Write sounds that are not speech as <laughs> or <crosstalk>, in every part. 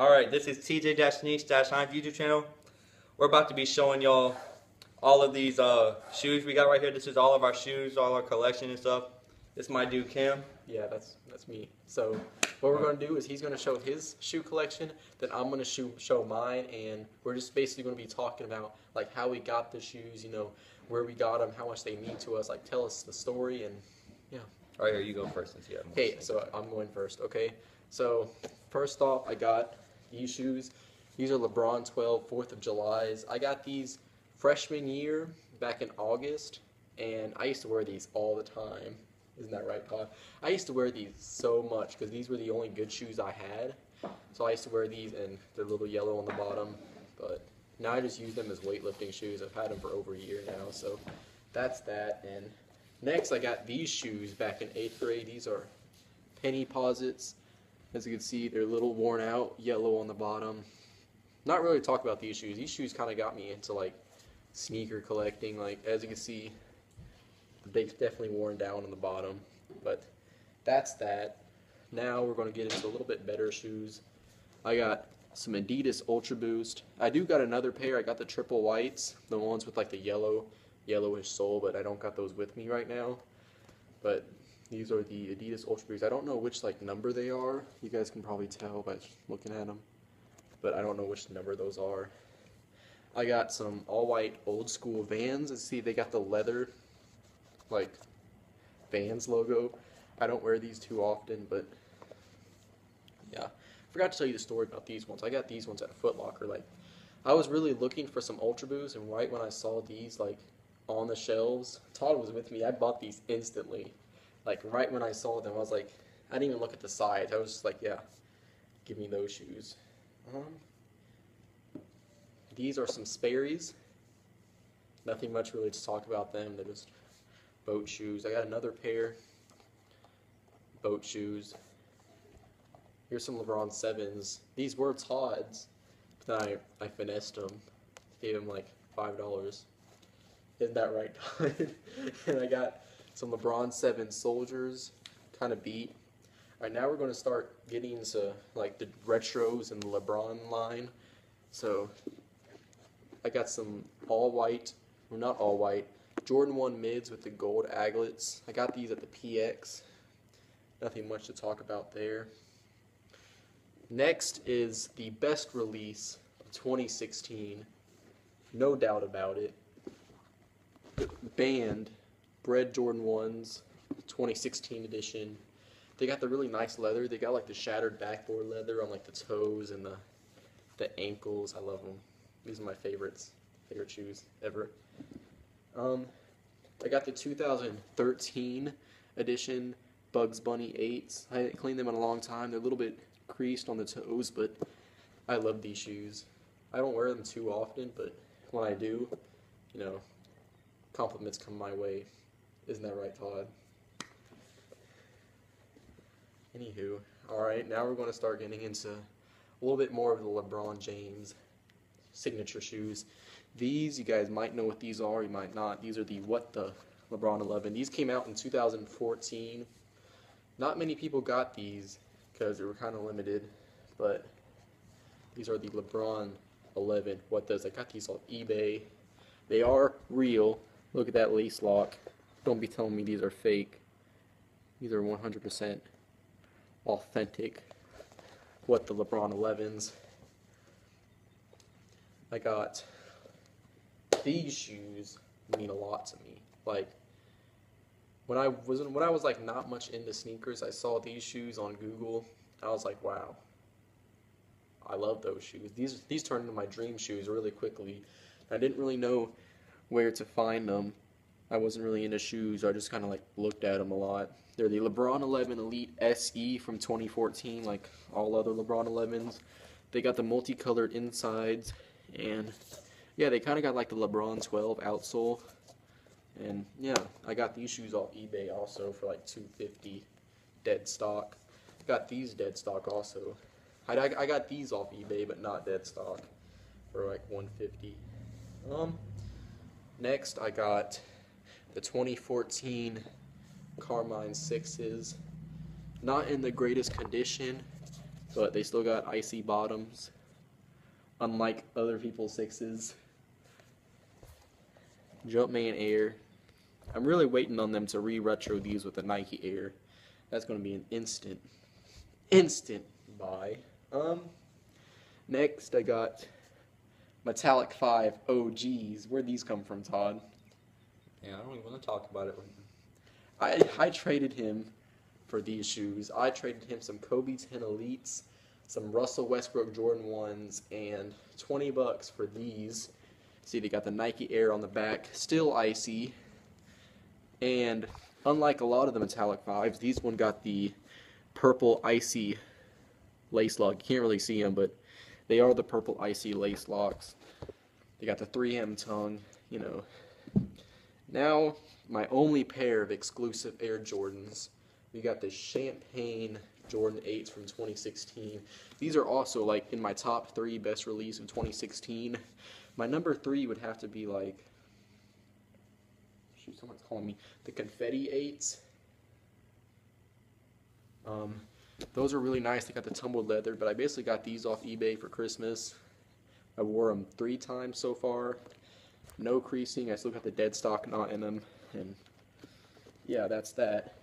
Alright, this is TJ-Niche-Hines YouTube channel. We're about to be showing y'all all of these uh, shoes we got right here. This is all of our shoes, all our collection and stuff. This is my dude Cam. Yeah, that's that's me. So what we're gonna do is he's gonna show his shoe collection, then I'm gonna show show mine, and we're just basically gonna be talking about like how we got the shoes, you know, where we got them, how much they mean to us, like tell us the story, and yeah. Right here, you go first since you have more Okay, so I'm going first. Okay, so first off, I got these shoes. These are LeBron 12 Fourth of July's. I got these freshman year back in August, and I used to wear these all the time. Isn't that right, Todd? I used to wear these so much because these were the only good shoes I had. So I used to wear these, and they're a little yellow on the bottom, but now I just use them as weightlifting shoes. I've had them for over a year now, so that's that. And next, I got these shoes back in eighth grade. These are penny posits. As you can see, they're a little worn out, yellow on the bottom. Not really talk about these shoes. These shoes kind of got me into like sneaker collecting. Like as you can see, they've definitely worn down on the bottom. But that's that. Now we're going to get into a little bit better shoes. I got some Adidas Ultra Boost. I do got another pair. I got the triple whites, the ones with like the yellow, yellowish sole, but I don't got those with me right now. But these are the Adidas Ultra Boost. I don't know which like number they are. You guys can probably tell by looking at them, but I don't know which number those are. I got some all white old school Vans. And see, they got the leather, like Vans logo. I don't wear these too often, but yeah. Forgot to tell you the story about these ones. I got these ones at Foot Locker. Like, I was really looking for some Ultra Boosts, and right when I saw these like on the shelves, Todd was with me. I bought these instantly. Like right when I saw them, I was like, I didn't even look at the size. I was just like, yeah, give me those shoes. Um, these are some Sperry's. Nothing much really to talk about them. They're just boat shoes. I got another pair. Boat shoes. Here's some LeBron sevens. These were Todd's, but then I, I finessed them. Gave him like five dollars. Isn't that right, <laughs> Todd? and I got some LeBron seven soldiers, kind of beat. All right, now we're going to start getting into like the retros and the LeBron line. So I got some all white, well not all white, Jordan 1 mids with the gold aglets. I got these at the PX. Nothing much to talk about there. Next is the best release of 2016. No doubt about it. Band Bred Jordan 1s, 2016 edition. They got the really nice leather. They got like the shattered backboard leather on like the toes and the the ankles. I love them. These are my favorites. Favorite shoes ever. Um, I got the 2013 edition Bugs Bunny 8s. I haven't cleaned them in a long time. They're a little bit creased on the toes, but I love these shoes. I don't wear them too often, but when I do, you know, compliments come my way. Isn't that right, Todd? Anywho, alright, now we're going to start getting into a little bit more of the LeBron James signature shoes. These, you guys might know what these are, you might not. These are the What the LeBron 11. These came out in 2014. Not many people got these because they were kind of limited, but these are the LeBron 11 What does. I got these on eBay. They are real. Look at that lace lock. Don't be telling me these are fake. These are 100% authentic. What the LeBron 11s. I got these shoes mean a lot to me. Like when I was when I was like not much into sneakers, I saw these shoes on Google. I was like, wow. I love those shoes. These these turned into my dream shoes really quickly. I didn't really know where to find them. I wasn't really into shoes. I just kind of like looked at them a lot. They're the LeBron 11 Elite SE from 2014, like all other LeBron 11s. They got the multicolored insides, and yeah, they kind of got like the LeBron 12 outsole. And yeah, I got these shoes off eBay also for like 250 dead stock. Got these dead stock also. I, I, I got these off eBay, but not dead stock for like 150. Um, next I got the 2014 Carmine 6s. Not in the greatest condition, but they still got icy bottoms, unlike other people's sixes. Jumpman Air. I'm really waiting on them to re-retro these with the Nike Air. That's going to be an instant, instant buy. Um, next I got Metallic Five OGs. Where'd these come from, Todd? Yeah, I don't even want to talk about it. right now. I I traded him for these shoes. I traded him some Kobe 10 Elites, some Russell Westbrook Jordan 1s, and 20 bucks for these. See, they got the Nike Air on the back, still icy. And unlike a lot of the metallic fives, these one got the purple icy lace lock. You can't really see them, but they are the purple icy lace locks. They got the 3M tongue, you know. Now, my only pair of exclusive Air Jordans. We got the Champagne Jordan 8s from 2016. These are also like in my top three best release of 2016. My number three would have to be like, shoot, someone's calling me, the Confetti 8s. Um, those are really nice. They got the tumbled leather, but I basically got these off eBay for Christmas. I wore them three times so far. No creasing. I still got the dead stock knot in them, and yeah, that's that.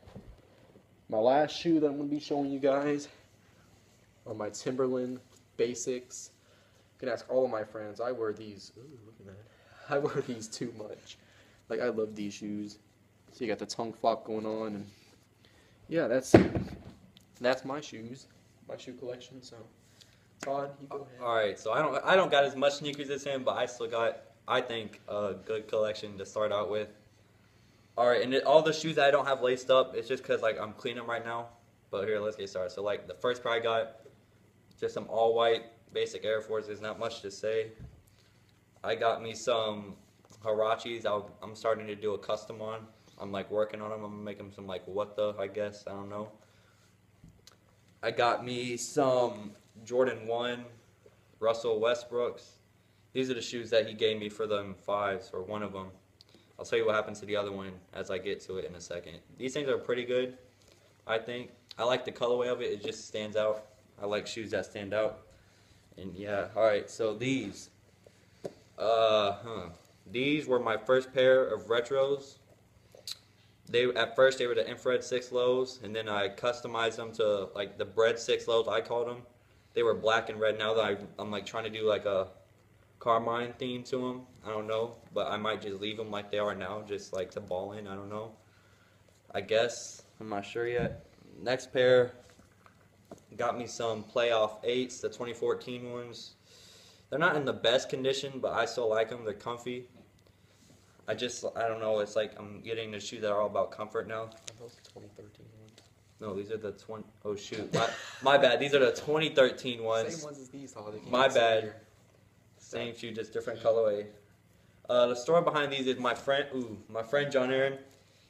My last shoe that I'm going to be showing you guys are my Timberland Basics. You can ask all of my friends. I wear these. Ooh, look at that. <laughs> I wear these too much. Like I love these shoes. So you got the tongue flop going on, and yeah, that's that's my shoes, my shoe collection. So Todd, you go ahead. All right, so I don't I don't got as much sneakers as him, but I still got I think a good collection to start out with. All right, and it, all the shoes I don't have laced up, it's just because like I'm cleaning them right now. But here, let's get started. So like the first pair I got, just some all white basic Air Forces. Not much to say. I got me some Huaraches. I'll, I'm starting to do a custom on. I'm like working on them. I'm gonna make them some like what the I guess I don't know. I got me some Jordan One, Russell Westbrooks. These are the shoes that he gave me for them fives or one of them. I'll tell you what happens to the other one as I get to it in a second. These things are pretty good, I think. I like the colorway of it. It just stands out. I like shoes that stand out. And yeah, all right. So these, uh, huh. These were my first pair of retros. They at first they were the infrared six lows, and then I customized them to like the bred six lows. I called them. They were black and red. Now that I, I'm like trying to do like a Carmine theme to them. I don't know, but I might just leave them like they are now, just like to ball in. I don't know. I guess I'm not sure yet. Next pair got me some playoff eights, the 2014 ones. They're not in the best condition, but I still like them. They're comfy. I just I don't know. It's like I'm getting the shoes that are all about comfort now. Are those 2013 ones? No, these are the 20. Oh shoot, my, my bad. These are the 2013 ones. Same ones as these, can't My bad. here. Same shoe, just different colorway. Uh, the story behind these is my friend. Ooh, my friend John Aaron.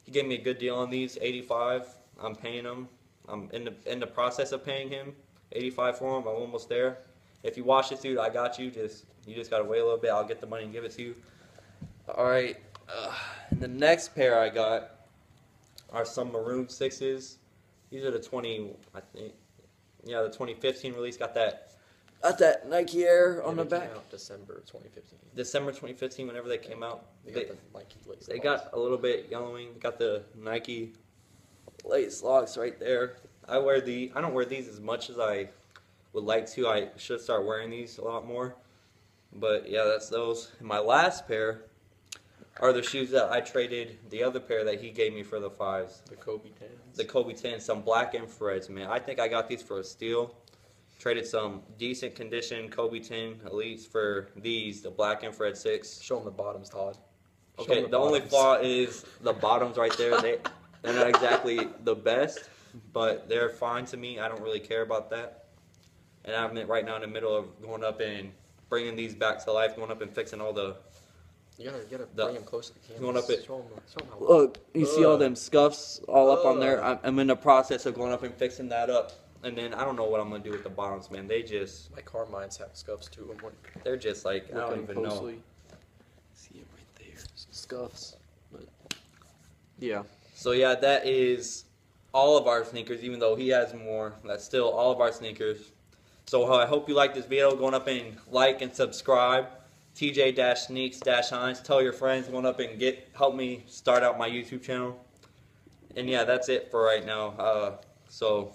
He gave me a good deal on these, 85. I'm paying him. I'm in the in the process of paying him 85 for them. I'm almost there. If you watch this, dude, I got you. Just you just gotta wait a little bit. I'll get the money and give it to you. All right. Uh, the next pair I got are some maroon sixes. These are the 20. I think. Yeah, the 2015 release got that. Got that Nike Air on Yeah, the they came back. out December 2015. December 2015, whenever they came out, They they, got the Nike lace they got a little bit yellowing. Got the Nike lace locks right there. I wear the. I don't wear these as much as I would like to. I should start wearing these a lot more. But yeah, that's those. And my last pair are the shoes that I traded the other pair that he gave me for the fives. the Kobe 10s. The Kobe 10, some black infrareds, man. I think I got these for a steal. Traded some decent condition Kobe 10 elites for these, the black infrared 6. Show them the bottoms, Todd. Show 'em Okay, the, only flaw is the bottoms right there. They they're not exactly the best, but they're fine to me. I don't really care about that. And I'm right now in the middle of going up and bringing these back to life, going up and fixing all the. You gotta, you gotta The- bring them close to the camera. going up it- Show them, show 'em how Look, you see all them scuffs all up on there. I'm, I'm in the process of going up and fixing that up. And then I don't know what I'm gonna do with the bottoms, man. They just My car mines have scuffs too. I'm like, they're just like I don't looking even know. See it right there. Some scuffs. But yeah. So yeah, that is all of our sneakers. Even though he has more, that's still all of our sneakers. So uh, I hope you like this video. Going up and like and subscribe. TJ dash sneaks dash Hines. Tell your friends. Going up and get help me start out my YouTube channel. And yeah, that's it for right now. Uh, so